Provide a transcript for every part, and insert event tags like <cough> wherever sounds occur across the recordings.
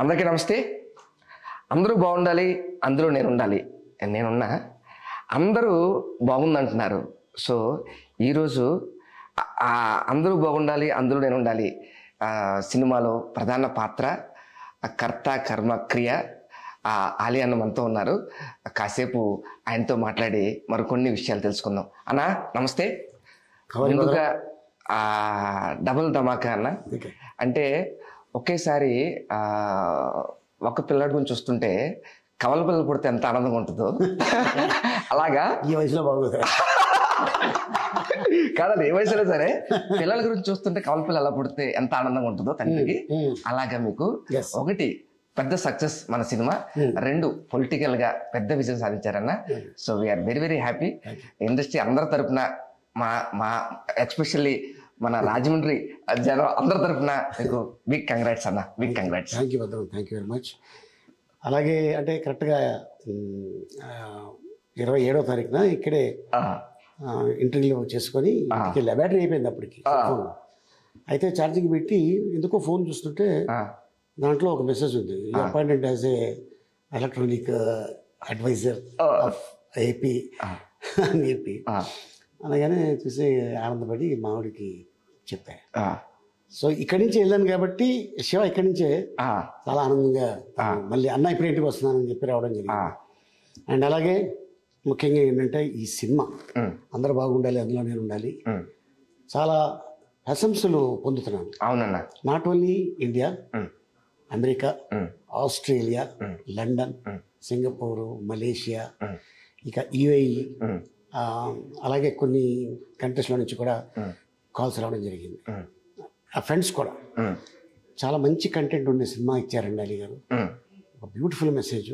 అందరికీ నమస్తే. అందరూ బాగుండాలి అందులో నేను ఉండాలి నేనున్నా. అందరూ బాగుందంటున్నారు. సో ఈరోజు అందరూ బాగుండాలి అందులో నేను ఉండాలి సినిమాలో ప్రధాన పాత్ర కర్త కర్మ క్రియ ఆలి అన్న మనతో ఉన్నారు. కాసేపు ఆయనతో మాట్లాడి మరికొన్ని విషయాలు తెలుసుకుందాం. అన్న నమస్తే. ముందుగా డబుల్ ధమాకా అన్న. అంటే ఒకేసారి ఆ ఒక పిల్లాడి గురించి చూస్తుంటే కవల పిల్లలు పుడితే ఎంత ఆనందంగా ఉంటుందో. అలాగా? ఈ వయసులో బాగోదు. కాదండి ఏ వయసులో సరే. పిల్లల గురించి చూస్తుంటే కవల పిల్లలు ఎలా పుడితే ఎంత ఆనందంగా ఉంటుందో తండ్రికి. అలాగా మీకు. ఒకటి పెద్ద సక్సెస్ మన సినిమా. రెండు పొలిటికల్గా పెద్ద విజయం సాధించారన్న. So we are very very happy industry అందరి తరపున మా మా ఎస్పెషల్లీ మన రాజమండ్రి జనం అందరి తరపున మీకు బిగ్ కంగ్రాట్స్ అన్న. Big congrats thank you Bhadram thank you very much అలాగే అంటే కరెక్ట్గా ఇరవై ఏడో తారీఖున ఇక్కడే ఇంటర్వ్యూ చేసుకొని ఇంటికి బ్యాటరీ అయిపోయింది అప్పటికి అయితే ఛార్జింగ్ పెట్టి ఎందుకో ఫోన్ చూస్తుంటే దాంట్లో ఒక మెసేజ్ ఉంది. Appointed as a electronic adviser of AP అని చెప్పి అనగానే చూసి ఆనందపడి మావిడికి చెప్పా సో ఇక్కడి నుంచి వెళ్ళాను కాబట్టి శివ ఇక్కడి నుంచే చాలా ఆనందంగా మళ్ళీ అన్న ఇప్పుడు ఇంటికి వస్తున్నానని చెప్పి రావడం జరిగింది అండ్ అలాగే ముఖ్యంగా ఏంటంటే ఈ సినిమా అందరూ బాగుండాలి అందులో నేను ఉండాలి చాలా ప్రశంసలు పొందుతున్నాను అవునన్న not only India. America. Australia. London. Singapore Malaysia. ఇక యుఏఈ. అలాగే కొన్ని కంట్రీస్లో నుంచి కూడా. కాల్స్ రావడం జరిగింది. ఆ ఫ్రెండ్స్ కూడా. చాలా మంచి కంటెంట్ ఉండే సినిమా ఇచ్చారండి అలీ గారు. ఒక బ్యూటిఫుల్ మెసేజ్.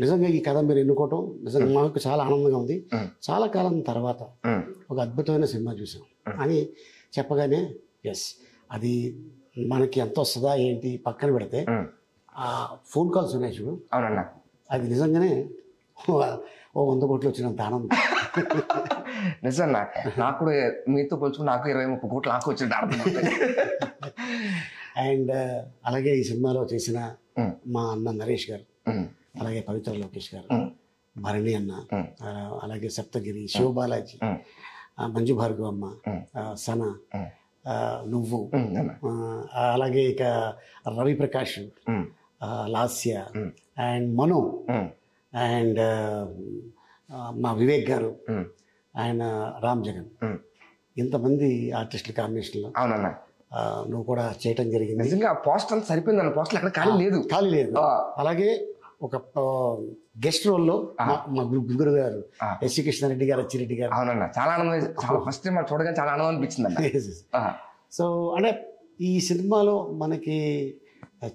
నిజంగా ఈ కథ మీరు ఎన్నుకోవటం నిజంగా మాకు చాలా ఆనందంగా ఉంది. చాలా కాలం తర్వాత. ఒక అద్భుతమైన సినిమా చూసాం అని చెప్పగానే ఎస్ అది మనకి ఎంత వస్తుందా ఏంటి పక్కన పెడితే. ఆ ఫోన్ కాల్స్ ఉన్నాయి చూడు అది నిజంగానే ఓ- ఓ వంద కోట్లు వచ్చినంత ఆనందం <laughs> నిజన్న <laughs> నాకు కూడా మీతో పోల్చుకుని నాకు ఇరవై ముప్పై కోట్లు నాకు వచ్చినట్టు అర్థం <laughs> అండ్ అలాగే ఈ సినిమాలో చేసిన. మా అన్న నరేష్ గారు. అలాగే పవిత్ర లోకేష్ గారు. భరణి అన్న అలాగే సప్తగిరి శివ బాలాజీ. ఆ, మంజు భార్గవ అమ్మ సన నువ్వు అలాగే ఇక రవి ప్రకాష్ లాస్య. అండ్ మను. అండ్ మా వివేక్ గారు. ఆయన రామ్ జగన్. ఇంతమంది ఆర్టిస్టుల కాంబినేషన్లో అవునన్న. ఆ, నువ్వు కూడా చేయటం జరిగింది. నిజంగా పోస్ట్ అంతా సరిపోయింది అన్న పోస్టర్ ఎక్కడ ఖాళీ లేదు. ఖాళీ లేదు. ఆ. అలాగే ఒక గెస్ట్ రోల్లో మా గారు ఆ. ఎస్సి కృష్ణారెడ్డి గారు అచ్చిరెడ్డి గారు. అవునన్న చాలా ఆనందం. <laughs> చాలా ఫస్ట్ టైం చూడగానే చాలా ఆనందం అనిపించింది <laughs> సో అంటే ఈ సినిమాలో మనకి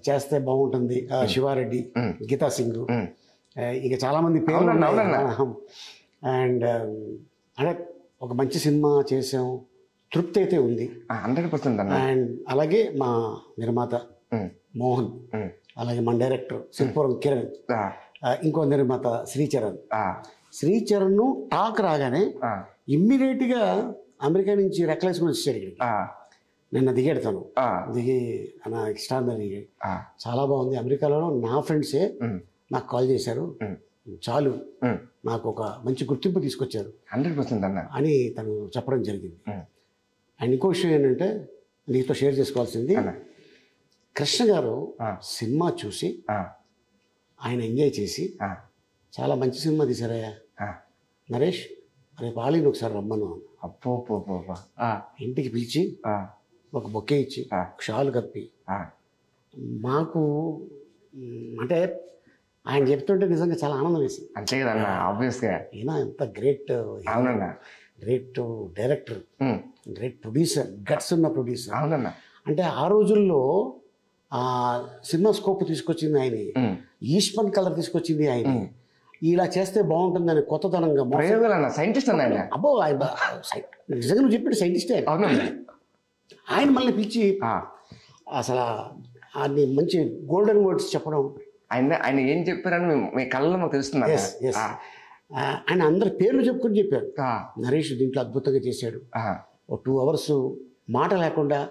చేస్తే బాగుంటుంది. ఆ, శివారెడ్డి. గీతా సింగ్. ఆ, ఇక చాలా మంది. అవునన్నా. <laughs> అండ్ అంటే ఒక మంచి సినిమా చేసాం. తృప్తి అయితే ఉంది. హండ్రెడ్ పర్సెంట్ అండ్ అలాగే మా నిర్మాత. మోహన్. అలాగే మన డైరెక్టర్ శిల్పురం కిరణ్ ఇంకో నిర్మాత శ్రీచరణ్. శ్రీచరణ్ టాక్ రాగానే ఇమ్మీడియట్గా అమెరికా నుంచి ఇక్కడికి. ఆ, నిన్న దిగాడు తను. ఆ, దిగి నా ఎక్స్ట్రాడినరీ ఆ, చాలా బాగుంది. అమెరికాలో నా ఫ్రెండ్సే నాకు కాల్ చేశారు. చాలు. నాకు ఒక మంచి గుర్తింపు తీసుకొచ్చారు. హండ్రెడ్ పర్సెంట్ అన్న. అని తను చెప్పడం జరిగింది. అండ్ ఇంకో విషయం ఏంటంటే నీతో షేర్ చేసుకోవాల్సింది కృష్ణ గారు. సినిమా చూసి ఆయన ఎంజాయ్ చేసి చాలా మంచి సినిమా తీశారయ్యా. ఆ. నరేష్ రేపు ఆలీని ఒకసారి రమ్మను. ఆ, ఇంటికి పిలిచి ఒక బొకే ఇచ్చి. షాల్ కప్పి. మాకు అంటే ఆయన చెప్తుంటే నిజంగా చాలా ఆనందం వేసింది. అంతే కదన్న ఆబ్వియస్గా ఈయన ఎంత గ్రేట్ అవునన్న. Great director great producer guts ఉన్న ప్రొడ్యూసర్ అవునన్న. అంటే ఆ రోజుల్లో ఆ సినిమా స్కోప్ తీసుకొచ్చింది ఆయన. ఈస్పన్ కలర్ తీసుకొచ్చింది ఆయన. ఇలా చేస్తే బాగుంటుందని కొత్తదనంగా మోసం- ప్రయోగాలు అన్న సైంటిస్ట్ అన్న ఆయన. అబ్బో ఆయన నిజంగా నువ్వు చెప్పిన సైంటిస్టే ఆయన. మళ్ళీ పిలిచి అసలు అన్ని మంచి గోల్డెన్ వర్డ్స్ చెప్పడం ఆయన ఆయన ఏం చెప్పారని మీ- మీ కళ్ళలో మాకు తెలుస్తుంది ఆయన అందరి పేర్లు చెప్పుకొని చెప్పారు. నరేష్ దీంట్లో అద్భుతంగా చేశాడు. ఓ టూ అవర్స్ మాట లేకుండా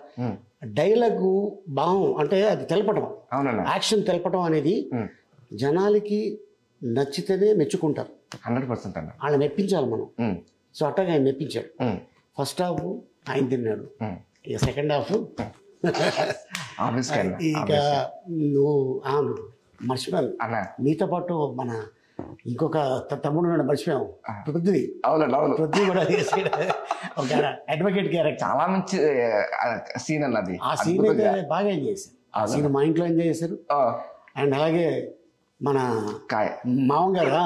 డైలాగ్ భావం అంటే అది తెలపటం అవునన్నా. యాక్షన్ తెలపటం అనేది జనాలకి నచ్చితేనే మెచ్చుకుంటారు. హండ్రెడ్ పర్సెంట్ అన్న. వాళ్ళని మెప్పించాలి మనం. సో అట్టగా ఆయన మెప్పించాడు. ఫస్ట్ హాఫ్ ఆయన తిన్నాడు. ఇక సెకండ్ హాఫ్ ఇక నువ్వు ఆ, మర్చిపోయాను అన్న నీతో పాటు మన ఇంకొక తమ్ముడు ఉన్నాడు మర్చిపోయాం. పృథ్వీ. అవునండి అవును. పృథ్వీ కూడా ఒక అడ్వకేట్ క్యారెక్టర్ చాలా మంచి సీన్ అన్నది ఆ సీన్ అయితే బాగా ఎంజాయ్ చేశారు. ఆ సీన్ మా ఇంట్లో ఎంజాయ్ చేశారు. అండ్ అలాగే మన కాయ. మావం గారా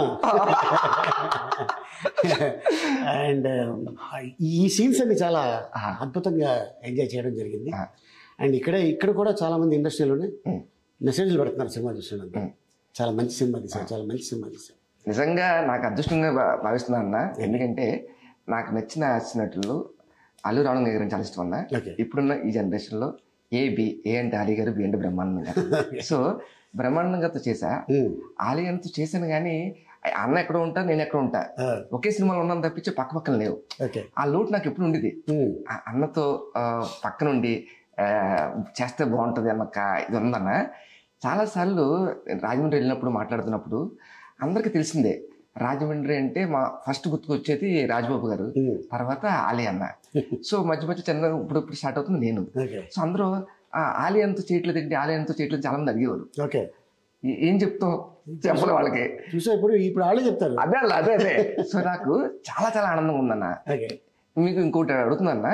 అండ్ ఈ సీన్స్ అన్ని చాలా అద్భుతంగా ఎంజాయ్ చేయడం జరిగింది. అండ్ ఇక్కడ ఇక్కడ కూడా చాలా మంది ఇండస్ట్రీలోనే. మెసేజ్లు పెడుతున్నారు సినిమా ఉమ్. చాలా మంచి సినిమా తీశారు చాలా మంచి సినిమా తీశారు. నిజంగా నాకు అదృష్టంగా భావిస్తున్నాను అన్న. ఎందుకంటే నాకు నచ్చిన నటులు అల్లు రావడం గారి చాలా ఇష్టం అన్న. ఇప్పుడున్న ఈ జనరేషన్లో ఏ బి ఏ అంటే ఆలీ గారు బి అంటే బ్రహ్మానందం గారు. <laughs> సో బ్రహ్మానందం గారితో చేసా గారితో చేశాను కానీ అన్న ఎక్కడ ఉంటా నేను ఎక్కడ ఉంటా. ఒకే సినిమాలో ఉన్నాను తప్పించి పక్క పక్కన లేవు. ఓకే. ఆ లోటు నాకు ఎప్పుడు ఉండేది. ఆ అన్నతో పక్కనుండి చేస్తే బాగుంటుంది అన్న ఇది ఉందన్న. చాలాసార్లు రాజమండ్రి వెళ్ళినప్పుడు మాట్లాడుతున్నప్పుడు అందరికీ తెలిసిందే రాజమండ్రి అంటే మా ఫస్ట్ గుర్తుకొచ్చేది రాజబాబు గారు తర్వాత ఆలీ అన్న. <laughs> సో మధ్య మధ్య చిన్న ఇప్పుడు ఇప్పుడు స్టార్ట్ అవుతుంది నేను. సో అందరూ "ఆ, ఆలీ అంత చేయట్లేదు ఏంటి ఆలీ అంత చేయట్లేదు చాలా మంది అడిగేవారు. ఓకే. "ఏ- చెప్తావు? చెప్పలే వాళ్ళకి. చూసా ఇప్పుడు ఇప్పుడు వాళ్ళే చెప్తారు. అదే అదే అదే. సో నాకు చాలా చాలా ఆనందంగా ఉందన్న. మీకు ఇంకోటి అడుగుతుందన్న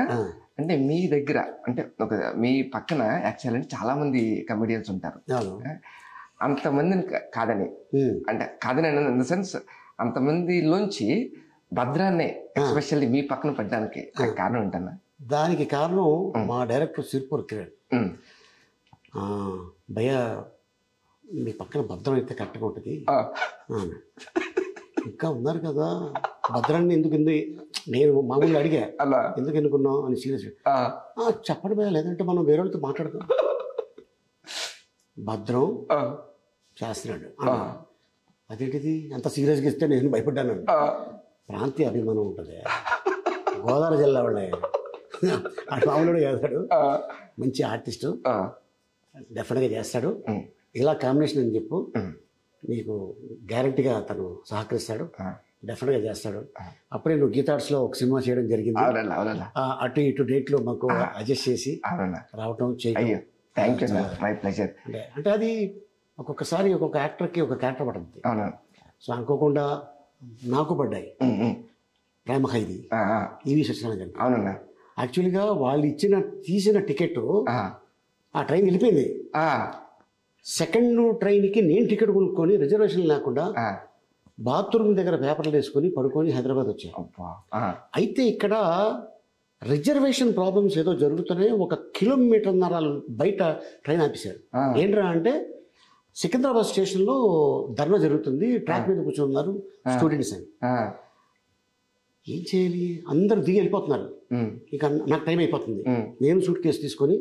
అంటే మీ దగ్గర అంటే ఒక మీ పక్కన యాక్చువల్ అంటే చాలా మంది కమెడియన్స్ ఉంటారు అంతమందిని కాదని. అంటే కాదని ఇన్ ద సెన్స్ అంతమందిలోంచి భద్రాన్ని ఎస్పెషల్లీ మీ పక్కన పెట్టడానికి నాకు కారణం ఏంటన్నా? దానికి కారణం మా డైరెక్టర్ సిర్పూర్ కిరణ్. భయ మీ పక్కన భద్రం అయితే కరెక్ట్గా ఉంటుంది. ఇంకా ఉన్నారు కదా. భద్రాన్ని ఎందుకు ఎందుకు నేను మామూలుగా అడిగా అలా. ఎందుకు ఎన్నుకున్నావు అని సీరియస్ చెప్పడం లేదంటే మనం వేరే వాళ్ళతో మాట్లాడదాం. భద్రం చేస్తున్నాడు. అదేంటిది? అంత సీరియస్గా ఇస్తే నేను భయపడ్డాను ప్రాంతీయ అభిమానం ఉంటుంది. గోదావరి జిల్లా వాళ్ళే. ఆ మామూలుడు చేస్తాడు. మంచి ఆర్టిస్టు. డెఫినెట్గా చేస్తాడు. ఇలా కాంబినేషన్ అని చెప్పు. నీకు గ్యారంటీగా తను సహకరిస్తాడు. డెఫినెట్గా చేస్తాడు. అప్పుడే నువ్వు గీతార్ట్స్లో ఒక సినిమా చేయడం జరిగింది. అటు ఇటు డేట్లో మాకు అడ్జస్ట్ చేసి రావటం చేయడం థ్యాంక్ యూ మై ప్లెజర్ అంటే అది ఒక్కొక్కసారి ఒక్కొక్క యాక్టర్కి ఒక క్యారెక్టర్ పడుతుంది. సో అనుకోకుండా నాకు పడ్డాయి. ప్రేమ ఖైదీ. ఈవి సత్యనారాయణ అవునన్నా యాక్చువల్గా వాళ్ళు ఇచ్చిన తీసిన టికెట్ ఆ, ట్రైన్ వెళ్ళిపోయింది. సెకండ్ ట్రైన్కి నేను టికెట్ కొనుక్కొని రిజర్వేషన్ లేకుండా బాత్రూమ్ దగ్గర పేపర్లు వేసుకొని పడుకొని హైదరాబాద్ వచ్చాను. అయితే ఇక్కడ రిజర్వేషన్ ప్రాబ్లమ్స్ ఏదో జరుగుతున్నాయి. ఒక కిలోమీటర్న్నర బయట ట్రైన్ ఆపేశారు. ఏంట్రా అంటే సికింద్రాబాద్ స్టేషన్లో ధర్నా జరుగుతుంది. ట్రాక్ మీద కూర్చున్నారు స్టూడెంట్స్ అని. ఏం చేయాలి? అందరూ దిగి వెళ్ళిపోతున్నారు. ఇక నాకు టైం అయిపోతుంది. నేను సూట్ కేసు తీసుకొని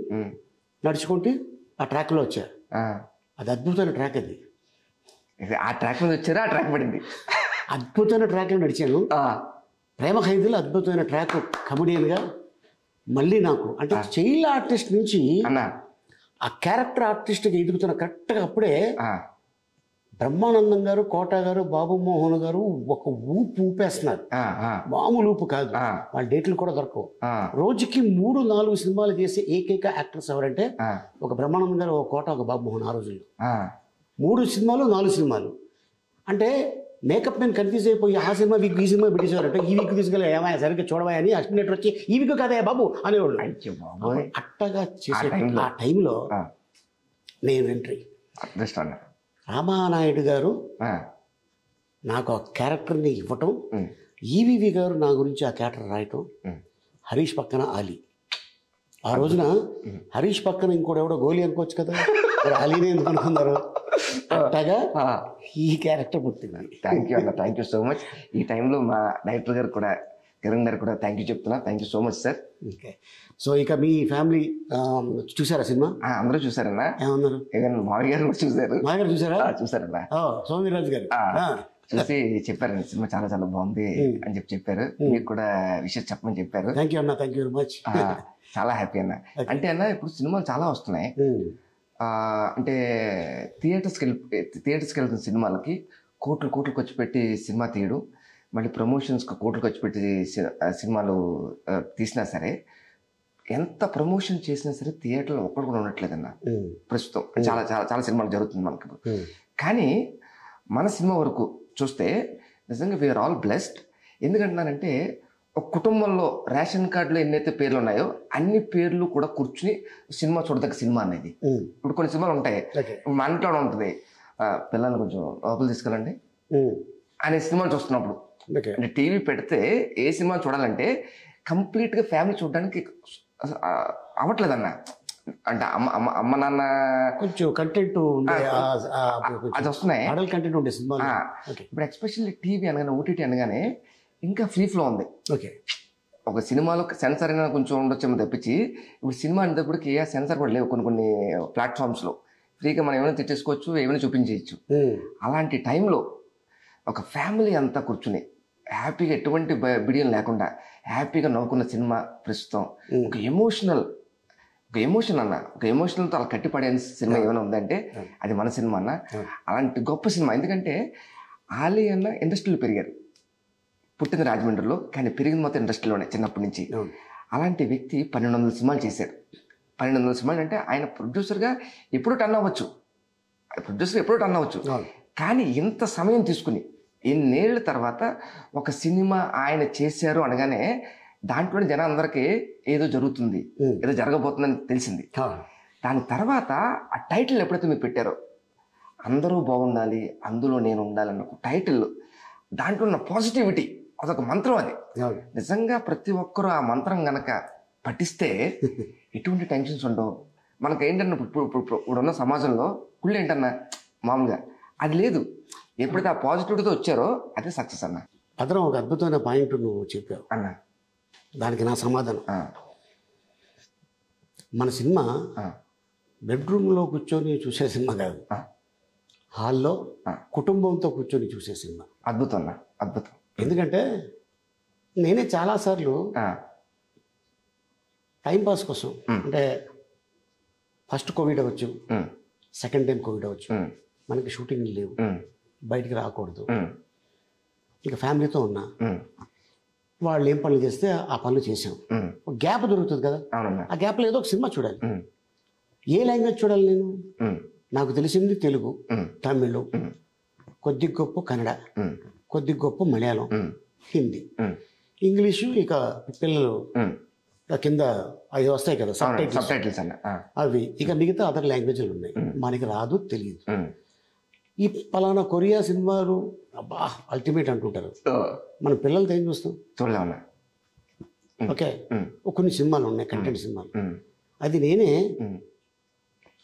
నడుచుకుంటూ ఆ ట్రాక్లో వచ్చా. అది అద్భుతమైన ట్రాక్ అది. ఆ ట్రాక్ మీద వచ్చారా? ఆ ట్రాక్ పడింది. అద్భుతమైన ట్రాక్లో నడిచాను. ప్రేమ ఖైదీలో అద్భుతమైన ట్రాక్ కమెడియన్గా మళ్ళీ నాకు అంటే చైల్డ్ ఆర్టిస్ట్ నుంచి ఆ క్యారెక్టర్ ఆర్టిస్ట్గా ఎదుగుతున్న కరెక్ట్గా అప్పుడే బ్రహ్మానందం గారు కోట గారు బాబు మోహన్ గారు ఒక ఊపు ఊపేస్తున్నారు. మామూలు ఊపు కాదు. వాళ్ళ డేట్లు కూడా దొరకవు. రోజుకి మూడు నాలుగు సినిమాలు చేసే ఏకైక యాక్టర్స్ ఎవరంటే ఒక బ్రహ్మానందం గారు ఒక కోట ఒక బాబు మోహన్ ఆ రోజుల్లో. మూడు సినిమాలు నాలుగు సినిమాలు. అంటే మేకప్ నేను కన్ఫ్యూజ్ అయిపోయి ఆ సినిమా వీక్ ఈ సినిమా పెట్టేసేవారంటే ఈ వీక్ తీసుకెళ్ళి ఏమయ్యా సరిగ్గా చూడవా అని అసినేటర్ వచ్చి ఈ వీక్ కదే బాబు అనేవాళ్ళు. అట్టగా చేసే ఆ టైంలో. నేను ఎంట్రీ రామానాయుడు గారు నాకు ఆ క్యారెక్టర్ని ఇవ్వటం ఈవివి గారు నా గురించి ఆ క్యారెక్టర్ రాయటం హరీష్ పక్కన ఆలీ ఆ రోజున హరీష్ పక్కన ఇంకోటి ఎవడో గోలీ అనుకోవచ్చు కదా. అలీనే అనుకున్నారు? అట్టగా. ఈ క్యారెక్టర్ పుట్టింది. థ్యాంక్ యూ అన్న థ్యాంక్ యూ సో మచ్ ఈ టైంలో మా డైరెక్టర్ గారు కూడా కిరణ్ గారు కూడా థ్యాంక్ యూ చెప్తున్నా. Thank you so much sir okay so ఇక మీ ఫ్యామిలీ చూసారా సినిమా? అందరూ చూసారన్నా? ఏమన్నారు? ఈవెన్ మావి గారు కూడా చూసారు? మా గారు చూసారా? చూసారన్నా. సోమిరాజు గారు. చూసి చెప్పారండి సినిమా చాలా చాలా బాగుంది అని చెప్పి చెప్పారు. మీకు కూడా విషయం చెప్పమని చెప్పారు. థ్యాంక్ యూ అన్న థ్యాంక్ యూ వెరీ మచ్ చాలా హ్యాపీ అన్న. అంటే అన్న ఇప్పుడు సినిమాలు చాలా వస్తున్నాయి. అంటే థియేటర్స్కి వెళ్ళి థియేటర్స్కి వెళ్తున్న సినిమాలకి కోట్లు కోట్లు ఖర్చు పెట్టి సినిమా తీయడం మళ్ళీ ప్రమోషన్స్కి కోట్లు ఖర్చు పెట్టి సినిమాలు తీసినా సరే ఎంత ప్రమోషన్ చేసినా సరే థియేటర్లో ఒక్కడు కూడా ఉండట్లేదన్న. ప్రస్తుతం చాలా చాలా చాలా సినిమాలు జరుగుతుంది మనకి. కానీ మన సినిమా వరకు చూస్తే నిజంగా వీఆర్ ఆల్ బ్లెస్డ్ ఎందుకంటున్నానంటే ఒక కుటుంబంలో రేషన్ కార్డులో ఎన్నైతే పేర్లు ఉన్నాయో అన్ని పేర్లు కూడా కూర్చుని సినిమా చూడదగ్గ సినిమా అనేది. ఇప్పుడు కొన్ని సినిమాలు ఉంటాయి. మన ఇంట్లో ఉంటుంది. పిల్లల్ని కొంచెం లోపల తీసుకెళ్ళండి అనే సినిమాలు చూస్తున్నప్పుడు అంటే టీవీ పెడితే ఏ సినిమా చూడాలంటే కంప్లీట్గా ఫ్యామిలీ చూడడానికి ఆ, అవ్వట్లేదన్న. అంటే అమ్మ అమ్మ అమ్మ నాన్న కొంచెం కంటెంట్ అది వస్తున్నాయి. అడల్ కంటెంట్ ఉండే ఓకే. ఇప్పుడు ఎక్స్పెషల్లీ టీవీ అనగానే ఓటీటీ అనగానే ఇంకా ఫ్రీ ఫ్లో ఉంది. ఓకే. ఒక సినిమాలో సెన్సార్ అయినా కొంచెం ఉండొచ్చేమో తప్పించి ఇప్పుడు సినిమా అనేటప్పటికి ఏ సెన్సార్ కూడా లేవు కొన్ని కొన్ని ప్లాట్ఫామ్స్లో. ఫ్రీగా మనం ఏమైనా తెచ్చేసుకోవచ్చు ఏమైనా చూపించేయచ్చు. అలాంటి టైంలో ఒక ఫ్యామిలీ అంతా కూర్చుని హ్యాపీగా ఎటువంటి బ- బిడియం లేకుండా హ్యాపీగా నవ్వుకున్న సినిమా ప్రస్తుతం. ఒక ఎమోషనల్ ఒక ఎమోషన్ అన్న ఒక ఎమోషనల్తో అలా కట్టిపడే సినిమా ఏమైనా ఉందంటే అది మన సినిమా అన్న. అలాంటి గొప్ప సినిమా. ఎందుకంటే ఆలీ అన్న ఇండస్ట్రీలో పెరిగారు. పుట్టింది రాజమండ్రిలో కానీ పెరిగింది మొత్తం ఇండస్ట్రీలోనే చిన్నప్పటి నుంచి. అలాంటి వ్యక్తి పన్నెండు వందల సినిమాలు చేశారు. పన్నెండు వందల సినిమాలు అంటే ఆయన ప్రొడ్యూసర్గా ఎప్పుడూ టర్న్ అవ్వచ్చు. ప్రొడ్యూసర్ ఎప్పుడూ టర్న్ అవ్వచ్చు. కానీ ఇంత సమయం తీసుకుని ఎన్నేళ్ళ తర్వాత ఒక సినిమా ఆయన చేశారు అనగానే దాంట్లోని జనాలందరికీ ఏదో జరుగుతుంది. ఏదో జరగబోతుందని తెలిసింది. దాని తర్వాత ఆ టైటిల్ ఎప్పుడైతే మీరు పెట్టారో అందరూ బాగుండాలి అందులో నేను ఉండాలన్న ఒక టైటిల్ దాంట్లో ఉన్న పాజిటివిటీ అదొక మంత్రం అది. నిజంగా ప్రతి ఒక్కరూ ఆ మంత్రం గనక పఠిస్తే <laughs> ఎటువంటి టెన్షన్స్ ఉండవు మనకి ఏంటన్నా ఇప్పుడు ఇప్పుడు- ఇప్పుడు ఇప్పుడున్న సమాజంలో కుళ్ళు ఏంటన్నా మామూలుగా అది లేదు ఎప్పుడైతే ఆ పాజిటివిటీతో వచ్చారో అదే సక్సెస్ అన్న. భద్రం ఒక అద్భుతమైన పాయింట్ నువ్వు చెప్పావు. అన్న. దానికి నా సమాధానం. మన సినిమా బెడ్రూమ్లో కూర్చొని చూసే సినిమా కాదు. హాల్లో. కుటుంబంతో కూర్చొని చూసే సినిమా. అద్భుతం అన్న అద్భుతం. ఎందుకంటే నేనే చాలాసార్లు టైంపాస్ కోసం. అంటే ఫస్ట్ కోవిడ్ అవ్వచ్చు సెకండ్ టైం కోవిడ్ అవ్వచ్చు మనకి షూటింగ్ లేవు. బయటికి రాకూడదు. ఇంకా ఫ్యామిలీతో ఉన్నా. వాళ్ళు ఏం పనులు చేస్తే ఆ పనులు చేసాం గ్యాప్ దొరుకుతుంది కదా. ఆ గ్యాప్లో ఏదో ఒక సినిమా చూడాలి. ఏ లాంగ్వేజ్ చూడాలి నేను? నాకు తెలిసింది తెలుగు తమిళ్ కొద్ది గొప్ప కన్నడ కొద్ది గొప్ప మలయాళం హిందీ. ఇంగ్లీషు ఇక పిల్లలు కింద అవి వస్తాయి కదా సబ్ టైటిల్స్ అవి. ఇక మిగతా అదర్ లాంగ్వేజ్లు ఉన్నాయి. మనకి రాదు తెలియదు. ఈ పలానా కొరియా సినిమాలు అబ్బా అల్టిమేట్ అంటుంటారు. మన పిల్లలతో ఏం చూస్తాం? చూడలేమన్నా ఓకే. కొన్ని సినిమాలు ఉన్నాయి కంటెంట్ సినిమాలు. అది నేనే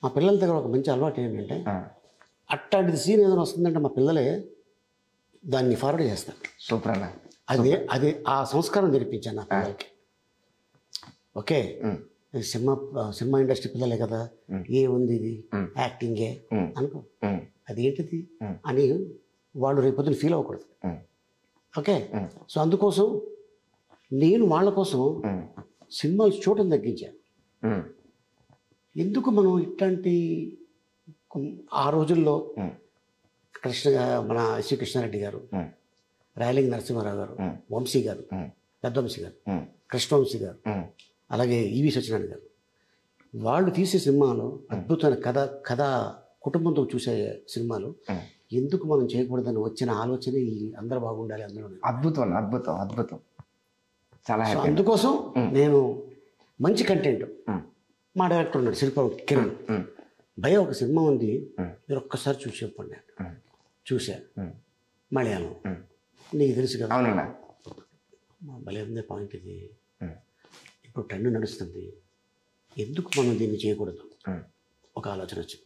మా పిల్లల దగ్గర ఒక మంచి అలవాటు ఏంటంటే ఆ, అట్లాంటిది సీన్ ఏదైనా వస్తుందంటే మా పిల్లలే దాన్ని ఫార్వర్డ్ చేస్తారు సూపర్ అన్న. అదే అదే ఆ సంస్కారం నేర్పించాను నా పిల్లలకి. ఓకే. సినిమా సినిమా ఇండస్ట్రీ పిల్లలే కదా. ఏ ఉంది ఇది. యాక్టింగే అనుకో. అదేంటిది. అని వాళ్ళు రేపొద్దున ఫీల్ అవ్వకూడదు. ఓకే. సో అందుకోసం నేను వాళ్ళ కోసం ఉమ్, సినిమాలు చూడటం తగ్గించాను ఎందుకు మనం ఇట్లాంటి ఆ రోజుల్లో కృష్ణ మన శ్రీ కృష్ణారెడ్డి గారు రాయలింగ్ నరసింహారావు గారు. వంశీ గారు ఉమ్, పెద్ద వంశీ గారు కృష్ణవంశీ గారు అలాగే ఈవి సత్యనారాయణ గారు. వాళ్ళు తీసే సినిమాలు అద్భుతమైన కథ కథ కుటుంబంతో చూసే సినిమాలు. ఎందుకు మనం చేయకూడదని వచ్చిన ఆలోచన ఈ అందరూ బాగుండాలి అందులో అద్భుతం అద్భుతం అద్భుతం. చాలా అందుకోసం నేను మంచి కంటెంట్ మా డైరెక్టర్ ఉన్నాడు శిల్ప కిరణ్. భయ ఒక సినిమా ఉంది. మీరు ఒక్కసారి చూసి చెప్పండి చూసా. మలయాళం. నీకు తెలుసు కదా. భలే ఉంది పాయింట్ ఇది. ఇప్పుడు ట్రెండ్ నడుస్తుంది. ఎందుకు మనం దీన్ని చేయకూడదు? ఒక ఆలోచన వచ్చింది.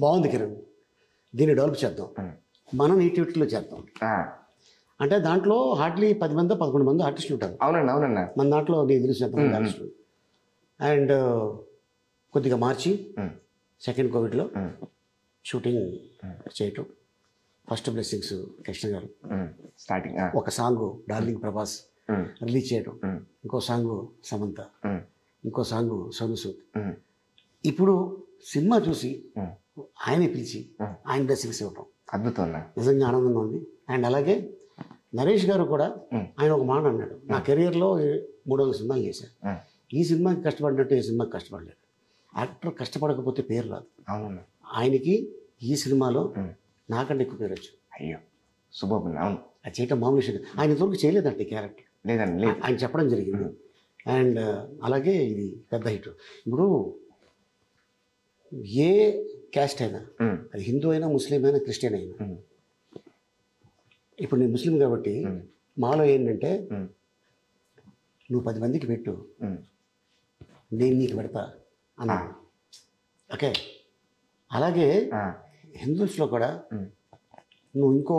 బాగుంది కిరణ్. దీన్ని డెవలప్ చేద్దాం. మనం నేటివిటీలో చేద్దాం. అంటే దాంట్లో హార్డ్లీ పది మంది పదకొండు మంది ఆర్టిస్టులు ఉంటారు. అవునన్నా అవునన్నా మన దాంట్లో నీకు తెలిసి ఎంతమంది ఆర్టిస్టులు. అండ్ కొద్దిగా మార్చి సెకండ్ కోవిడ్లో షూటింగ్ చేయటం. ఫస్ట్ బ్లెస్సింగ్స్ కృష్ణ గారు. స్టార్టింగ్ ఒక సాంగ్ డార్లింగ్ ప్రభాస్. రిలీజ్ చేయడం. ఇంకో సాంగ్ సమంత. ఇంకో సాంగ్ సోను సూద్ ఇప్పుడు సినిమా చూసి ఆయనే పిలిచి ఆయన బ్లెస్సింగ్స్ ఇవ్వడం అద్భుతం నిజంగా ఆనందంగా ఉంది. అండ్ అలాగే నరేష్ గారు కూడా. ఆయన ఒక మాట అన్నాడు. నా కెరియర్లో మూడు వందల సినిమాలు చేశాను. ఈ సినిమాకి కష్టపడినట్టు ఈ సినిమాకి కష్టపడలేదు. యాక్టర్ కష్టపడకపోతే పేరు రాదు. ఆయనకి ఈ సినిమాలో. నాకంటే ఎక్కువ పేరు వచ్చు. అయ్యో. శుభం అవును. అది చేయటం మామూలు విషయం. ఆయన ఇంతవరకు చేయలేదంటే క్యారెక్టర్. లేదండి లేదు. ఆయన చెప్పడం జరిగింది. అండ్ అలాగే ఇది పెద్ద హిట్. ఇప్పుడు ఏ క్యాస్ట్ అయినా అది హిందూ అయినా ముస్లిం అయినా క్రిస్టియన్ అయినా ఇప్పుడు నేను ముస్లిం కాబట్టి మాలో ఏంటంటే నువ్వు పది మందికి పెట్టు. నేను నీకు పెడతా అన్నాను ఓకే? అలాగే హిందూస్లో కూడా నువ్వు ఇంకో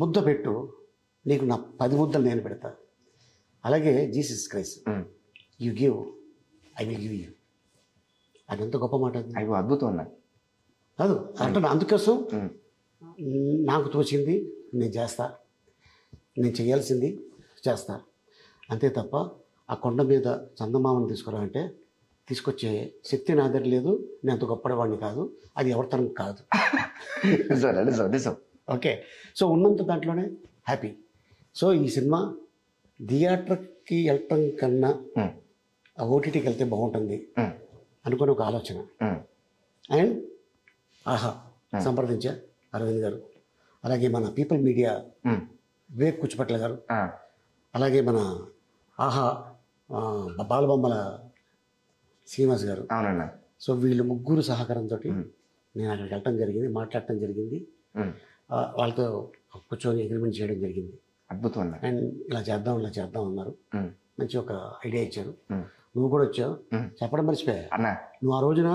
ముద్ద పెట్టు నీకు నా పది ముద్దలు నేను పెడతా. అలాగే Jesus Christ. You give I will give you అది ఎంత గొప్ప మాట అది. అయ్యో అద్భుతం అన్న కాదు అంటే అందుకోసం నాకు తోచింది నేను చేస్తా. నేను చేయాల్సింది చేస్తా. అంతే తప్ప ఆ కొండ మీద చందమామను తీసుకురా అంటే తీసుకొచ్చే శక్తి నా దగ్గర లేదు నేను అంత గొప్పవాడిని కాదు అది ఎవరితరం కాదు. <laughs> నిజం. ఓకే. సో ఉన్నంత దాంట్లోనే హ్యాపీ సో ఈ సినిమా థియేటర్కి వెళ్ళటం కన్నా ఓటీటీకి వెళ్తే బాగుంటుంది అనుకుని ఒక ఆలోచన. అండ్ ఆహా సంప్రదించా అరవింద్ గారు. అలాగే మన పీపుల్ మీడియా. వివేక్ కుచ్చిపట్ల గారు. అలాగే మన ఆహా బాలబొమ్మల శ్రీనివాస్ గారు. సో వీళ్ళు ముగ్గురు సహకారంతో నేను అక్కడికి వెళ్ళటం జరిగింది మాట్లాడటం జరిగింది. వాళ్ళతో కూర్చొని అగ్రిమెంట్ చేయడం జరిగింది. అద్భుతం అన్న అండ్ ఇలా చేద్దాం ఇలా చేద్దాం అన్నారు. మంచి ఒక ఐడియా ఇచ్చారు. నువ్వు కూడా వచ్చావు. చెప్పడం మర్చిపోయా. అన్న. నువ్వు ఆ రోజున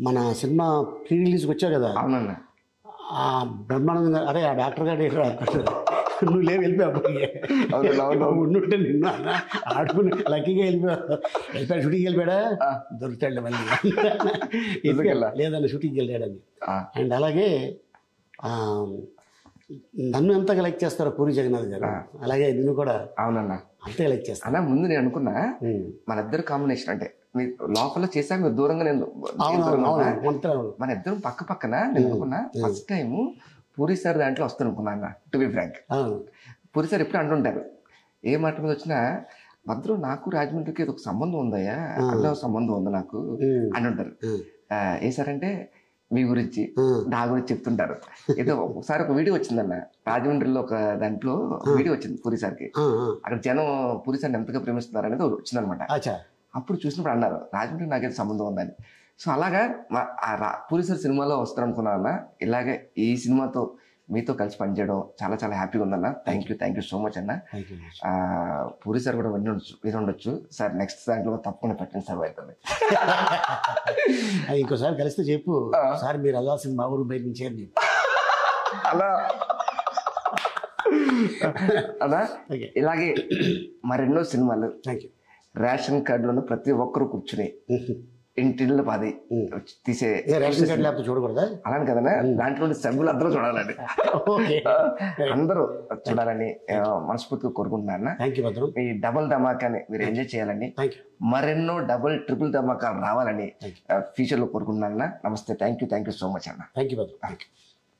మన సినిమా ప్రీ రిలీజ్కి వచ్చావు కదా? అవునన్న. ఆ బ్రహ్మానందం గారు అరే ఆ డాక్టర్ గారు ఇక్కడ నువ్వు లేవు వెళ్ళిపోయావు. ఉండుంటే నిన్ను ఆడుకుని లక్కీగా వెళ్ళిపోయావు వెళ్ళిపోయాడు షూటింగ్కి వెళ్ళిపోయాడా. దొరుకుతాడు మళ్ళీ? లేదన్న షూటింగ్కి వెళ్ళాడని. అండ్ అలాగే నన్ను ఎంతగా లైక్ చేస్తారో పూరి జగన్నాథ్ గారు. అలాగే నిన్ను కూడా అవునన్న. అంతే లైక్ చేస్తాను అన్న ముందు నేను అనుకున్నా. మన ఇద్దరు కాంబినేషన్ అంటే మీరు లోపల చేశాక మీరు దూరంగా నేను మన ఇద్దరం పక్క పక్కన నేను అనుకున్నా ఫస్ట్ టైం పూరి సార్ దాంట్లో వస్తాను అనుకున్నా అన్న to be frank Puri sir ఎప్పుడు అంటుంటారు ఏ మాట మీద వచ్చినా భద్రం నాకు రాజమండ్రికి ఒక సంబంధం ఉందయ్యా అన్న సంబంధం ఉంది నాకు. ఆ, ఏ సార్ అంటే మీ గురించి. నా గురించి చెప్తుంటారు. ఏదో ఒకసారి ఒక వీడియో వచ్చిందన్న. రాజమండ్రిలో ఒక దాంట్లో వీడియో వచ్చింది పూరి సార్కి. అక్కడ జనం పూరి సార్ని ఎంతగా ప్రేమిస్తున్నారు అనేది వచ్చిందనమాట అచ్చా. అప్పుడు చూసినప్పుడు అన్నారు రాజమండ్రి నాకేదో సంబంధం ఉందని. సో అలాగా పూరి సార్ సినిమాలో వస్తారనుకున్నాను ఇలాగే ఈ సినిమాతో మీతో కలిసి పనిచేయడం చాలా చాలా హ్యాపీగా ఉందన్న. Thank you thank you so much అన్న. పూరి సార్ కూడా విని ఉండొచ్చు విని ఉండొచ్చు. సార్ నెక్స్ట్ దాంట్లో తప్పకుండా పెట్టండి సార్ అవుతుంది <laughs> ఇంకోసారి కలిస్తే చెప్పు. సార్ మీరు వెళ్ళాల్సింది మా ఊరు బయట నుంచి అలా. అలా ఇలాగే మరెన్నో సినిమాలు థ్యాంక్ యూ రేషన్ కార్డులను ప్రతి ఒక్కరు కూర్చుని ఇంటిల్లో పది. తీసే ఏ రేషన్ కార్డు లేకపోతే చూడకూడదా? అలానే కదన్నా దాంట్లో సభ్యులు అందరూ చూడాలండి. ఓకే. అందరూ చూడాలని మనస్ఫూర్తిగా కోరుకుంటున్నాను భద్రం. ఈ డబుల్ ధమాకాని మీరు ఎంజాయ్ చేయాలని మరెన్నో డబుల్ ట్రిపుల్ ధమాకాలు రావాలని ఫ్యూచర్లో కోరుకుంటున్నాను నమస్తే. Thank you thank you so much అన్న. Thank you Bhadram. Thank you